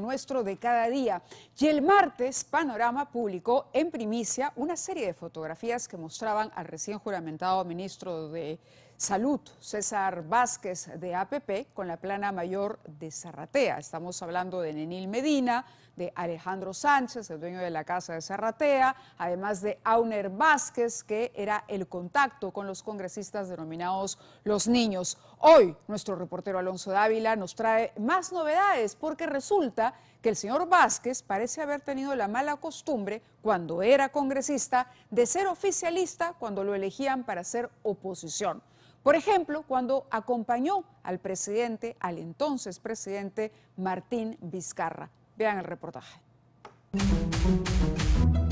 nuestro de cada día. Y el martes, Panorama publicó en primicia una serie de fotografías que mostraban al recién juramentado ministro de Salud, César Vázquez de APP, con la plana mayor de Zarratea. Estamos hablando de Nenil Medina, de Alejandro Sánchez, el dueño de la casa de Zarratea, además de Auner Vázquez, que era el contacto con los congresistas denominados Los Niños. Hoy, nuestro reportero Alonso Dávila nos trae más novedades, porque resulta que el señor Vázquez parece haber tenido la mala costumbre, cuando era congresista, de ser oficialista cuando lo elegían para ser oposición. Por ejemplo, cuando acompañó al presidente, al entonces presidente Martín Vizcarra. Vean el reportaje.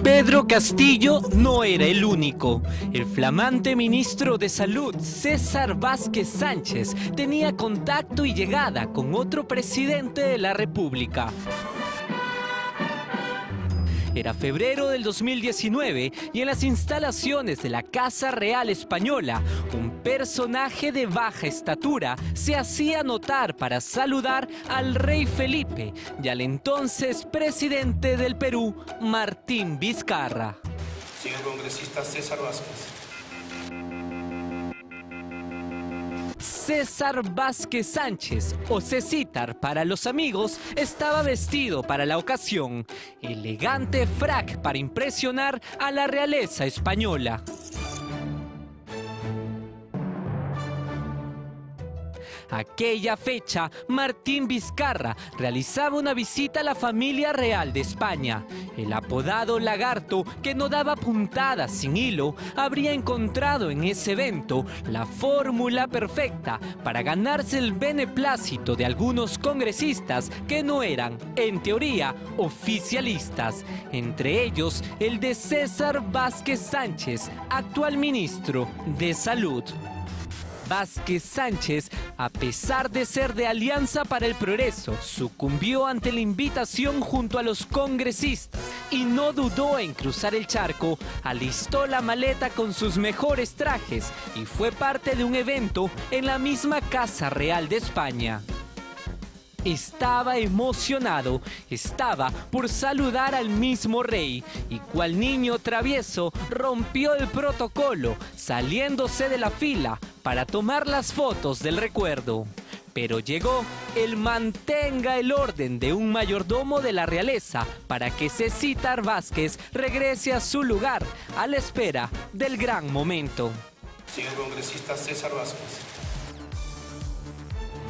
Pedro Castillo no era el único. El flamante ministro de Salud, César Vázquez Sánchez, tenía contacto y llegada con otro presidente de la República. Era febrero del 2019 y en las instalaciones de la Casa Real Española, un personaje de baja estatura se hacía notar para saludar al rey Felipe y al entonces presidente del Perú, Martín Vizcarra. Señor congresista César Vázquez. César Vázquez Sánchez, o Cecitar para los amigos, estaba vestido para la ocasión. Elegante frac para impresionar a la realeza española. Aquella fecha, Martín Vizcarra realizaba una visita a la familia real de España. El apodado lagarto, que no daba puntadas sin hilo, habría encontrado en ese evento la fórmula perfecta para ganarse el beneplácito de algunos congresistas que no eran, en teoría, oficialistas. Entre ellos, el de César Vázquez Sánchez, actual ministro de Salud. Vázquez Sánchez, a pesar de ser de Alianza para el Progreso, sucumbió ante la invitación junto a los congresistas y no dudó en cruzar el charco, alistó la maleta con sus mejores trajes y fue parte de un evento en la misma Casa Real de España. Estaba emocionado, estaba por saludar al mismo rey y cual niño travieso rompió el protocolo saliéndose de la fila para tomar las fotos del recuerdo. Pero llegó el mantenga el orden de un mayordomo de la realeza para que Cecitar Vázquez regrese a su lugar a la espera del gran momento. Señor congresista César Vázquez.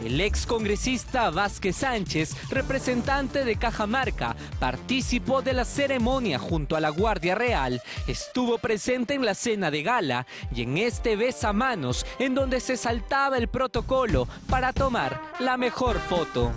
El ex congresista Vázquez Sánchez, representante de Cajamarca, participó de la ceremonia junto a la Guardia Real, estuvo presente en la cena de gala y en este besamanos en donde se saltaba el protocolo para tomar la mejor foto.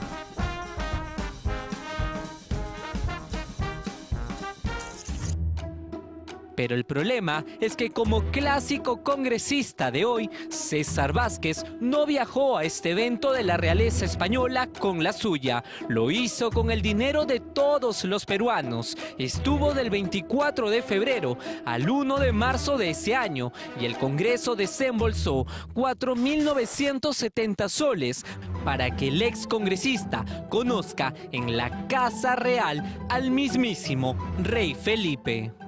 Pero el problema es que como clásico congresista de hoy, César Vázquez no viajó a este evento de la realeza española con la suya. Lo hizo con el dinero de todos los peruanos. Estuvo del 24 de febrero al 1 de marzo de ese año y el Congreso desembolsó 4.970 soles para que el ex congresista conozca en la Casa Real al mismísimo Rey Felipe.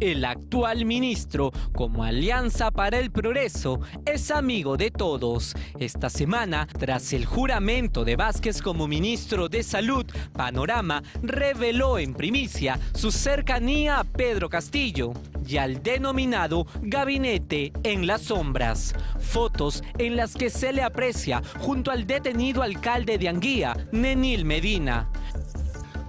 El actual ministro, como Alianza para el Progreso, es amigo de todos. Esta semana, tras el juramento de Vázquez como ministro de Salud, Panorama reveló en primicia su cercanía a Pedro Castillo y al denominado Gabinete en las Sombras. Fotos en las que se le aprecia junto al detenido alcalde de Anguía, Nenil Medina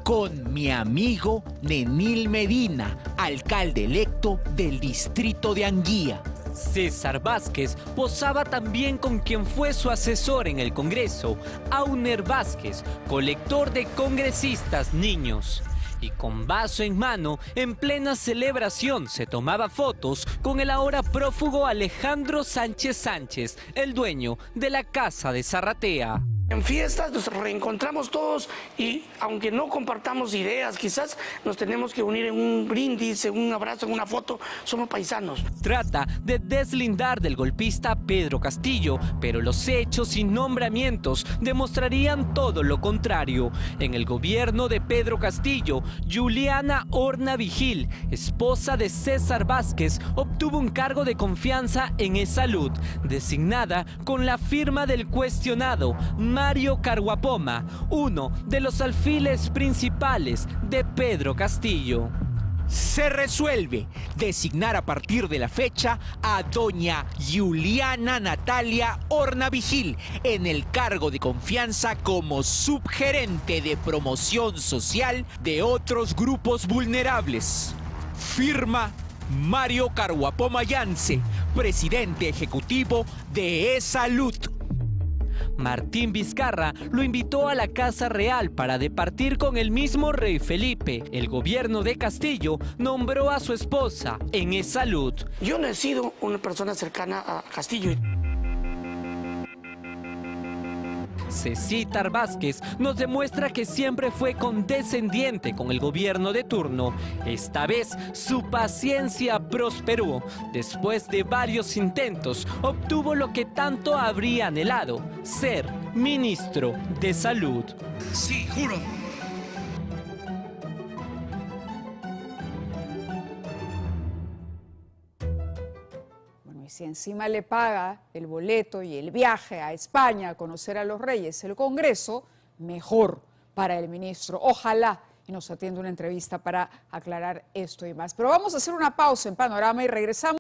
con mi amigo Nenil Medina, alcalde electo del distrito de Anguía. César Vázquez posaba también con quien fue su asesor en el Congreso, Auner Vázquez, colector de congresistas niños. Y con vaso en mano, en plena celebración, se tomaba fotos con el ahora prófugo Alejandro Sánchez Sánchez, el dueño de la Casa de Zarratea. En fiestas nos reencontramos todos y aunque no compartamos ideas, quizás nos tenemos que unir en un brindis, en un abrazo, en una foto, somos paisanos. Trata de deslindar del golpista Pedro Castillo, pero los hechos y nombramientos demostrarían todo lo contrario. En el gobierno de Pedro Castillo, Juliana Horna Vigil, esposa de César Vázquez, obtuvo un cargo de confianza en E-Salud, designada con la firma del cuestionado Mario Carguapoma, uno de los alfiles principales de Pedro Castillo. Se resuelve designar a partir de la fecha a doña Juliana Natalia Hornavigil en el cargo de confianza como subgerente de promoción social de otros grupos vulnerables. Firma Mario Carguapoma Yance, presidente ejecutivo de E-Salud. Martín Vizcarra lo invitó a la Casa Real para departir con el mismo rey Felipe. El gobierno de Castillo nombró a su esposa en E-Salud. Yo no he sido una persona cercana a Castillo. Cecitar Vázquez nos demuestra que siempre fue condescendiente con el gobierno de turno. Esta vez su paciencia prosperó. Después de varios intentos, obtuvo lo que tanto habría anhelado, ser ministro de Salud. Sí, juro. Si encima le paga el boleto y el viaje a España a conocer a los reyes, el Congreso, mejor para el ministro. Ojalá y nos atienda una entrevista para aclarar esto y más. Pero vamos a hacer una pausa en Panorama y regresamos.